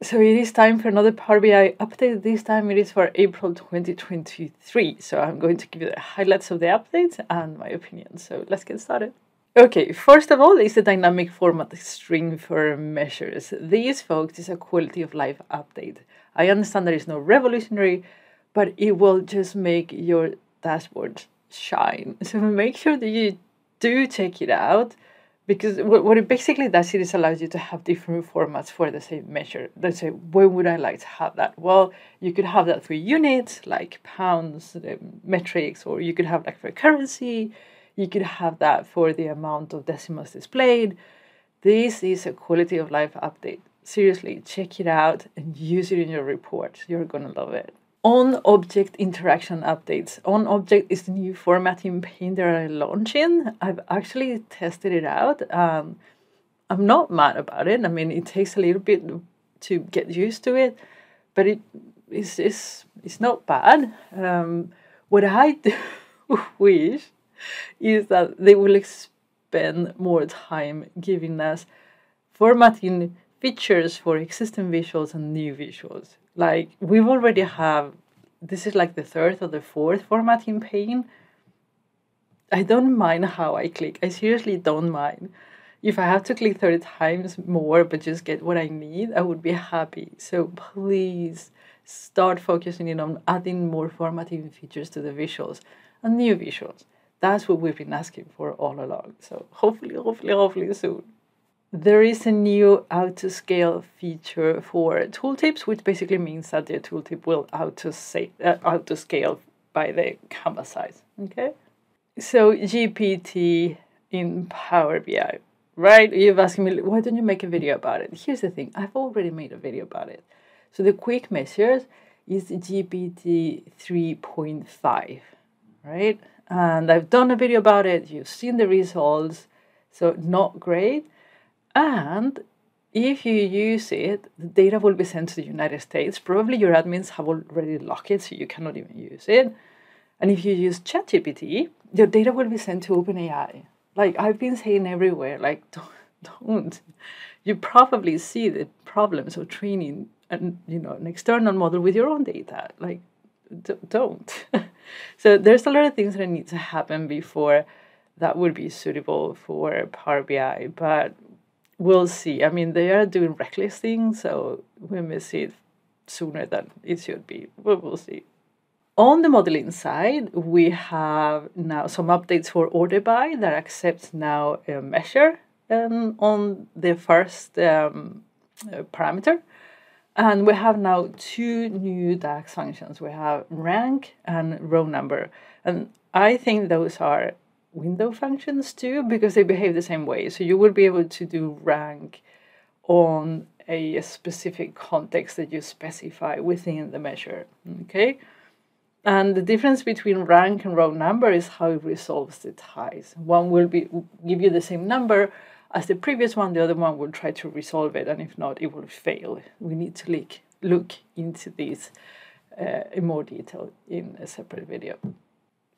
So it is time for another Power BI update. This time it is for April 2023. So I'm going to give you the highlights of the update and my opinion. So let's get started. Okay, first of all is the dynamic format string for measures. This, folks, is a quality of life update. I understand there is no revolutionary, but it will just make your dashboard shine. So make sure that you do check it out because what it basically does it is allows you to have different formats for the same measure. Let's say, where would I like to have that? Well, you could have that for units like pounds, um, metrics, or you could have like for currency. You could have that for the amount of decimals displayed. This is a quality of life update. Seriously, check it out and use it in your report. You're gonna love it on object interaction updates. On object is the new formatting pane they're launching. I've actually tested it out. Um, I'm not mad about it. I mean, it takes a little bit to get used to it, but it is it's, it's not bad. Um, what I do wish is that they will spend more time giving us formatting features for existing visuals and new visuals. Like we've already have, this is like the third or the fourth formatting pane. I don't mind how I click. I seriously don't mind. If I have to click 30 times more but just get what I need, I would be happy. So please start focusing in on adding more formatting features to the visuals and new visuals. That's what we've been asking for all along. So hopefully, hopefully, hopefully soon. There is a new auto scale feature for tooltips, which basically means that the tooltip will auto, say, uh, auto scale by the canvas size. Okay. So GPT in Power BI, right? You've asked me, why don't you make a video about it? Here's the thing, I've already made a video about it. So the quick measures is GPT 3.5, right? And I've done a video about it. You've seen the results. So not great. And if you use it, the data will be sent to the United States. Probably your admins have already locked it, so you cannot even use it. And if you use ChatGPT, your data will be sent to OpenAI. Like I've been saying everywhere, like don't, don't. You probably see the problems of training and you know an external model with your own data. Like don't. so there's a lot of things that need to happen before that would be suitable for Power BI. But we'll see. I mean, they are doing reckless things, so we may see it sooner than it should be. But we'll see. On the modeling side, we have now some updates for order by that accepts now a measure um, on the first um, parameter. And we have now two new DAX functions. We have rank and row number. And I think those are window functions too because they behave the same way. So you will be able to do rank on a specific context that you specify within the measure. Okay. And the difference between rank and row number is how it resolves the ties. One will be give you the same number as the previous one, the other one will try to resolve it, and if not, it will fail. We need to look, look into this uh, in more detail in a separate video.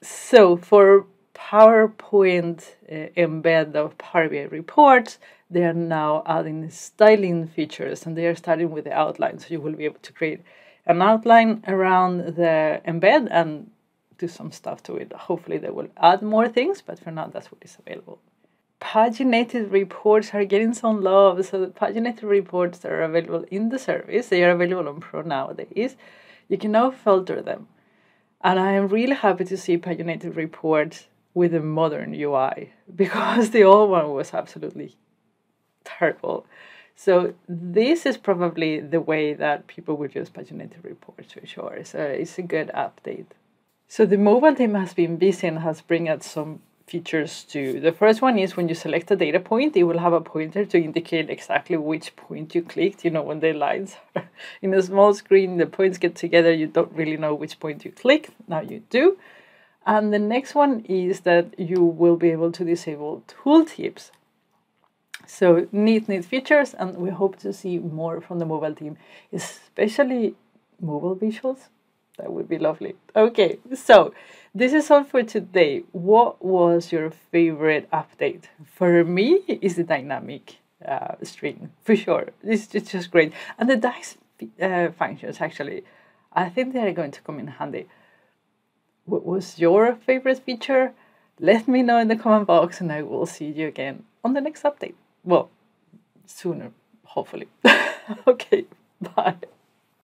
So for PowerPoint uh, embed of Power BI reports, they are now adding styling features and they are starting with the outline. So you will be able to create an outline around the embed and do some stuff to it. Hopefully, they will add more things, but for now, that's what is available. Paginated reports are getting some love. So, the paginated reports are available in the service, they are available on Pro nowadays. You can now filter them. And I am really happy to see paginated reports with a modern UI because the old one was absolutely terrible. So this is probably the way that people would use paginated reports for sure. So it's a good update. So the mobile team has been busy and has bring out some features too. The first one is when you select a data point, it will have a pointer to indicate exactly which point you clicked. You know, when the lines are in a small screen, the points get together, you don't really know which point you click. Now you do. And the next one is that you will be able to disable tooltips. So neat, neat features, and we hope to see more from the mobile team, especially mobile visuals. That would be lovely. Okay, so this is all for today. What was your favorite update? For me, is the dynamic uh, string for sure. This is just great, and the DAX uh, functions actually, I think they are going to come in handy. What was your favorite feature? Let me know in the comment box, and I will see you again on the next update. Well, sooner, hopefully. okay, bye.